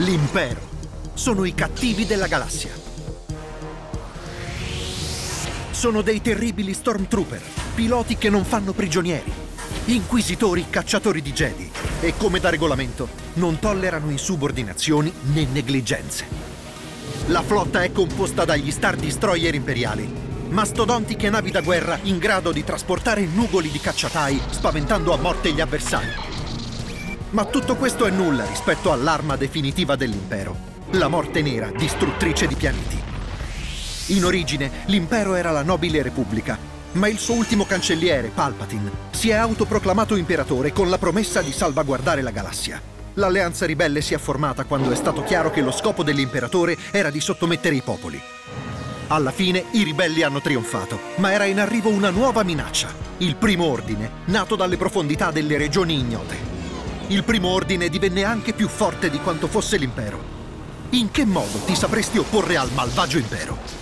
L'impero. Sono i cattivi della galassia. Sono dei terribili stormtrooper, piloti che non fanno prigionieri, inquisitori cacciatori di Jedi e come da regolamento non tollerano insubordinazioni né negligenze. La flotta è composta dagli Star Destroyer imperiali, mastodontiche navi da guerra in grado di trasportare nugoli di cacciatai spaventando a morte gli avversari. Ma tutto questo è nulla rispetto all'arma definitiva dell'impero, la morte nera distruttrice di pianeti. In origine l'impero era la nobile repubblica, ma il suo ultimo cancelliere, Palpatine, si è autoproclamato imperatore con la promessa di salvaguardare la galassia. L'alleanza ribelle si è formata quando è stato chiaro che lo scopo dell'imperatore era di sottomettere i popoli. Alla fine i ribelli hanno trionfato, ma era in arrivo una nuova minaccia, il Primo Ordine, nato dalle profondità delle regioni ignote. Il Primo Ordine divenne anche più forte di quanto fosse l'impero. In che modo ti sapresti opporre al malvagio impero?